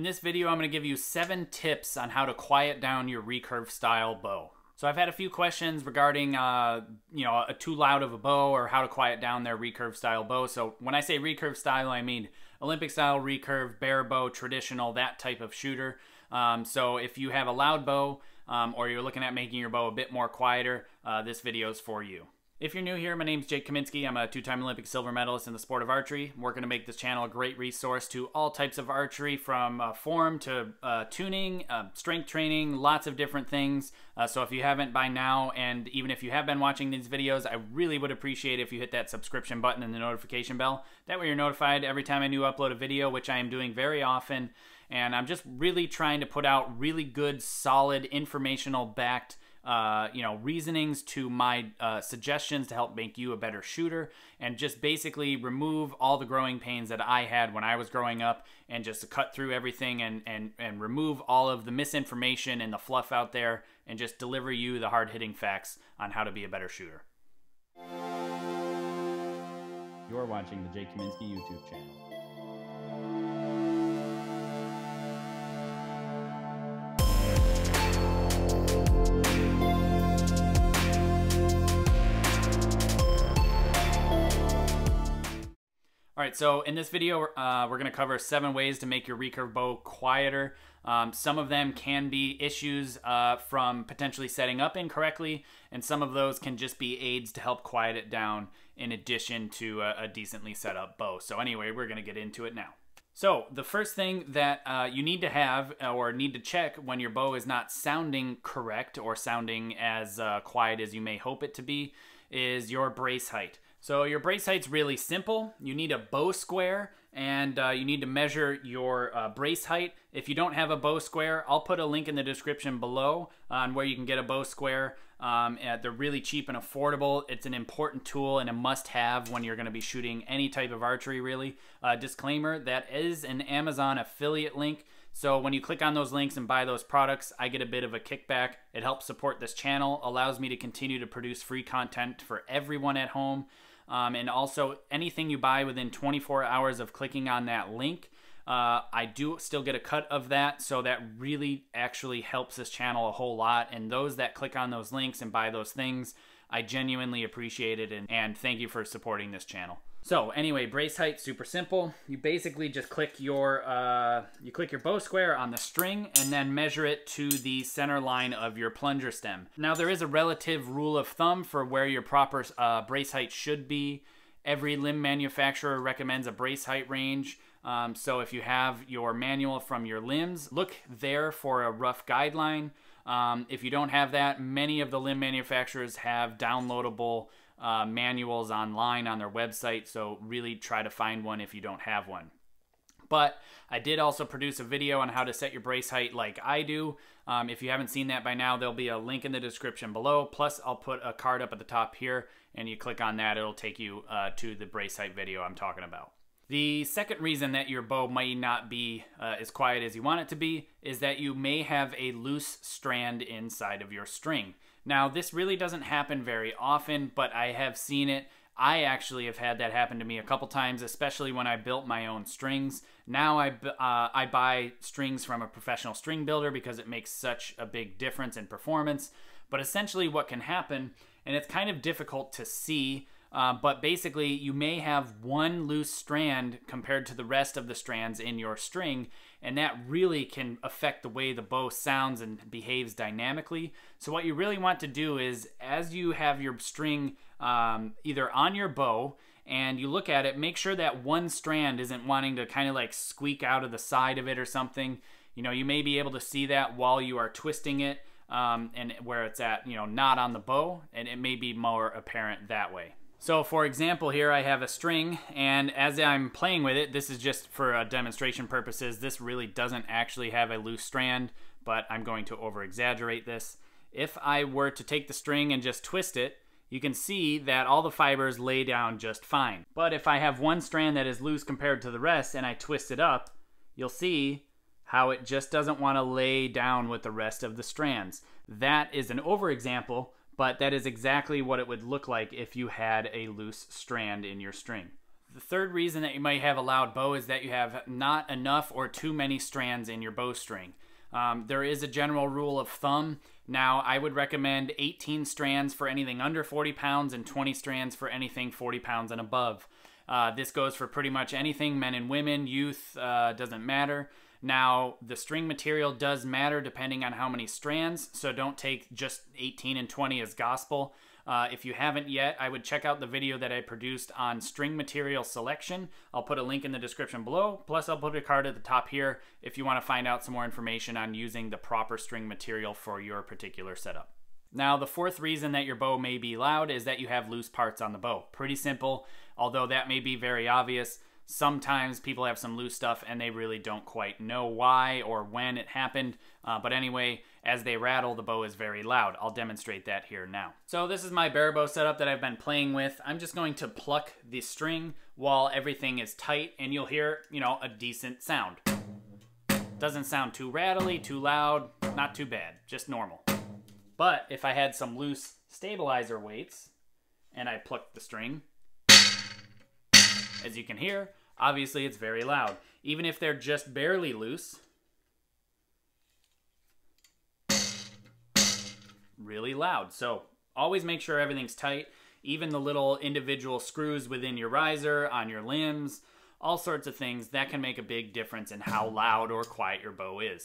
In this video, I'm going to give you seven tips on how to quiet down your recurve style bow. So I've had a few questions regarding, uh, you know, a too loud of a bow or how to quiet down their recurve style bow. So when I say recurve style, I mean Olympic style recurve, bare bow, traditional, that type of shooter. Um, so if you have a loud bow um, or you're looking at making your bow a bit more quieter, uh, this video is for you. If you're new here, my name is Jake Kaminski. I'm a two-time Olympic silver medalist in the sport of archery. I'm working to make this channel a great resource to all types of archery, from uh, form to uh, tuning, uh, strength training, lots of different things. Uh, so if you haven't by now, and even if you have been watching these videos, I really would appreciate if you hit that subscription button and the notification bell. That way you're notified every time I new upload a video, which I am doing very often. And I'm just really trying to put out really good, solid, informational backed uh, you know, reasonings to my uh, suggestions to help make you a better shooter, and just basically remove all the growing pains that I had when I was growing up, and just to cut through everything and and and remove all of the misinformation and the fluff out there, and just deliver you the hard hitting facts on how to be a better shooter. You're watching the Jake Kaminski YouTube channel. All right, so in this video, uh, we're gonna cover seven ways to make your recurve bow quieter. Um, some of them can be issues uh, from potentially setting up incorrectly, and some of those can just be aids to help quiet it down in addition to a, a decently set up bow. So anyway, we're gonna get into it now. So the first thing that uh, you need to have or need to check when your bow is not sounding correct or sounding as uh, quiet as you may hope it to be is your brace height. So your brace height's really simple. You need a bow square and uh, you need to measure your uh, brace height. If you don't have a bow square, I'll put a link in the description below on where you can get a bow square. Um, they're really cheap and affordable. It's an important tool and a must-have when you're going to be shooting any type of archery, really. Uh, disclaimer, that is an Amazon affiliate link. So when you click on those links and buy those products, I get a bit of a kickback. It helps support this channel, allows me to continue to produce free content for everyone at home. Um, and also, anything you buy within 24 hours of clicking on that link, uh, I do still get a cut of that. So that really actually helps this channel a whole lot. And those that click on those links and buy those things, I genuinely appreciate it. And, and thank you for supporting this channel. So anyway, brace height, super simple. You basically just click your uh, you click your bow square on the string and then measure it to the center line of your plunger stem. Now there is a relative rule of thumb for where your proper uh, brace height should be. Every limb manufacturer recommends a brace height range. Um, so if you have your manual from your limbs, look there for a rough guideline. Um, if you don't have that, many of the limb manufacturers have downloadable uh, manuals online on their website, so really try to find one if you don't have one. But I did also produce a video on how to set your brace height like I do. Um, if you haven't seen that by now, there'll be a link in the description below. Plus, I'll put a card up at the top here, and you click on that, it'll take you uh, to the brace height video I'm talking about. The second reason that your bow might not be uh, as quiet as you want it to be is that you may have a loose strand inside of your string. Now, this really doesn't happen very often, but I have seen it. I actually have had that happen to me a couple times, especially when I built my own strings. Now I, uh, I buy strings from a professional string builder because it makes such a big difference in performance. But essentially, what can happen, and it's kind of difficult to see, uh, but basically, you may have one loose strand compared to the rest of the strands in your string, and that really can affect the way the bow sounds and behaves dynamically. So what you really want to do is, as you have your string um, either on your bow, and you look at it, make sure that one strand isn't wanting to kind of like squeak out of the side of it or something. You know, you may be able to see that while you are twisting it, um, and where it's at, you know, not on the bow, and it may be more apparent that way. So for example here I have a string and as I'm playing with it, this is just for uh, demonstration purposes, this really doesn't actually have a loose strand, but I'm going to over exaggerate this. If I were to take the string and just twist it, you can see that all the fibers lay down just fine. But if I have one strand that is loose compared to the rest and I twist it up, you'll see how it just doesn't want to lay down with the rest of the strands. That is an overexample but that is exactly what it would look like if you had a loose strand in your string. The third reason that you might have a loud bow is that you have not enough or too many strands in your bowstring. Um, there is a general rule of thumb. Now, I would recommend 18 strands for anything under 40 pounds and 20 strands for anything 40 pounds and above. Uh, this goes for pretty much anything, men and women, youth, uh, doesn't matter. Now, the string material does matter depending on how many strands, so don't take just 18 and 20 as gospel. Uh, if you haven't yet, I would check out the video that I produced on string material selection. I'll put a link in the description below, plus I'll put a card at the top here if you want to find out some more information on using the proper string material for your particular setup. Now, the fourth reason that your bow may be loud is that you have loose parts on the bow. Pretty simple, although that may be very obvious. Sometimes people have some loose stuff and they really don't quite know why or when it happened. Uh, but anyway, as they rattle, the bow is very loud. I'll demonstrate that here now. So this is my bare bow setup that I've been playing with. I'm just going to pluck the string while everything is tight and you'll hear, you know, a decent sound. Doesn't sound too rattly, too loud, not too bad, just normal. But if I had some loose stabilizer weights and I plucked the string, as you can hear, obviously it's very loud. Even if they're just barely loose, really loud. So always make sure everything's tight. Even the little individual screws within your riser, on your limbs, all sorts of things, that can make a big difference in how loud or quiet your bow is.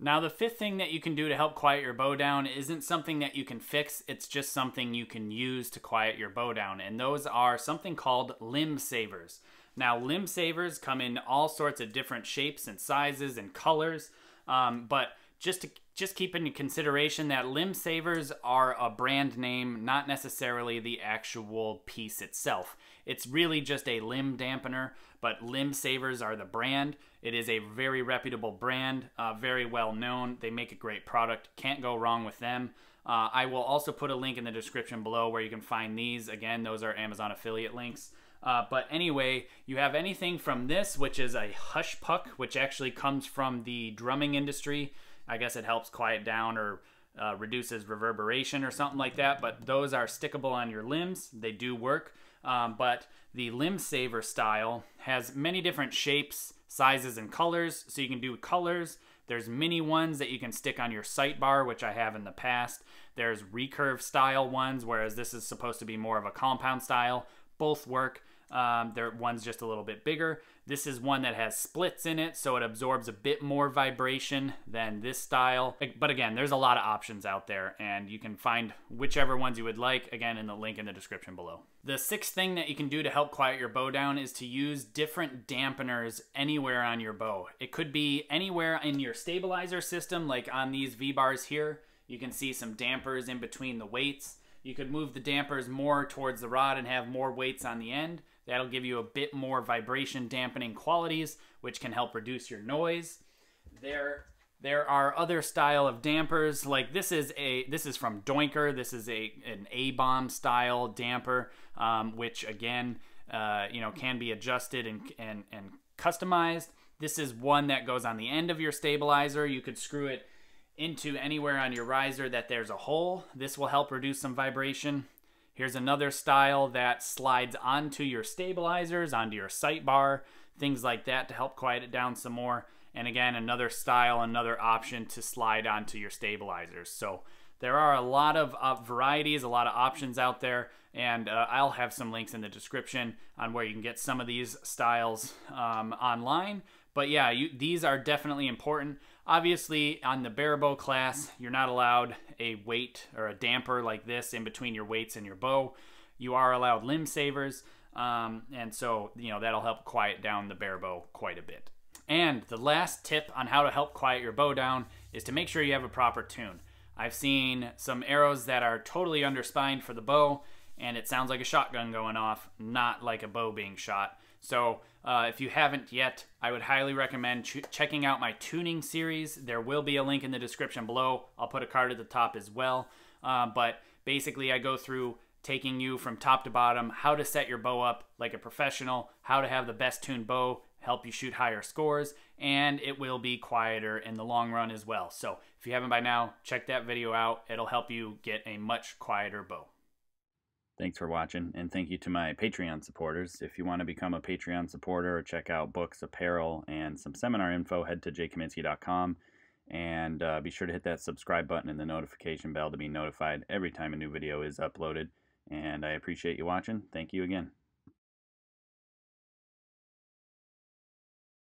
Now, the fifth thing that you can do to help quiet your bow down isn't something that you can fix, it's just something you can use to quiet your bow down, and those are something called limb savers. Now, limb savers come in all sorts of different shapes and sizes and colors, um, but just to just keep in consideration that limb savers are a brand name, not necessarily the actual piece itself. It's really just a limb dampener, but limb savers are the brand. It is a very reputable brand, uh, very well known. They make a great product. Can't go wrong with them. Uh, I will also put a link in the description below where you can find these. Again, those are Amazon affiliate links. Uh, but anyway, you have anything from this, which is a hush puck, which actually comes from the drumming industry. I guess it helps quiet down or uh, reduces reverberation or something like that. But those are stickable on your limbs. They do work. Um, but the limb saver style has many different shapes, sizes, and colors. So you can do colors. There's mini ones that you can stick on your sight bar, which I have in the past. There's recurve style ones, whereas this is supposed to be more of a compound style. Both work. Um, there, one's just a little bit bigger. This is one that has splits in it, so it absorbs a bit more vibration than this style. But again, there's a lot of options out there, and you can find whichever ones you would like, again, in the link in the description below. The sixth thing that you can do to help quiet your bow down is to use different dampeners anywhere on your bow. It could be anywhere in your stabilizer system, like on these V-bars here. You can see some dampers in between the weights. You could move the dampers more towards the rod and have more weights on the end. That'll give you a bit more vibration dampening qualities, which can help reduce your noise. There, there are other style of dampers like this is a this is from Doinker. This is a an A bomb style damper, um, which again, uh, you know, can be adjusted and and and customized. This is one that goes on the end of your stabilizer. You could screw it into anywhere on your riser that there's a hole. This will help reduce some vibration. Here's another style that slides onto your stabilizers, onto your sight bar, things like that to help quiet it down some more. And again, another style, another option to slide onto your stabilizers. So there are a lot of uh, varieties, a lot of options out there, and uh, I'll have some links in the description on where you can get some of these styles um, online. But yeah, you, these are definitely important. Obviously, on the bare bow class, you're not allowed a weight or a damper like this in between your weights and your bow. You are allowed limb savers, um, and so you know that'll help quiet down the bare bow quite a bit. And the last tip on how to help quiet your bow down is to make sure you have a proper tune. I've seen some arrows that are totally underspined for the bow, and it sounds like a shotgun going off, not like a bow being shot. So uh, if you haven't yet, I would highly recommend ch checking out my tuning series. There will be a link in the description below. I'll put a card at the top as well. Uh, but basically, I go through taking you from top to bottom, how to set your bow up like a professional, how to have the best tuned bow, help you shoot higher scores, and it will be quieter in the long run as well. So if you haven't by now, check that video out. It'll help you get a much quieter bow. Thanks for watching, and thank you to my Patreon supporters. If you want to become a Patreon supporter or check out books, apparel, and some seminar info, head to jkaminski.com and uh, be sure to hit that subscribe button and the notification bell to be notified every time a new video is uploaded. And I appreciate you watching. Thank you again.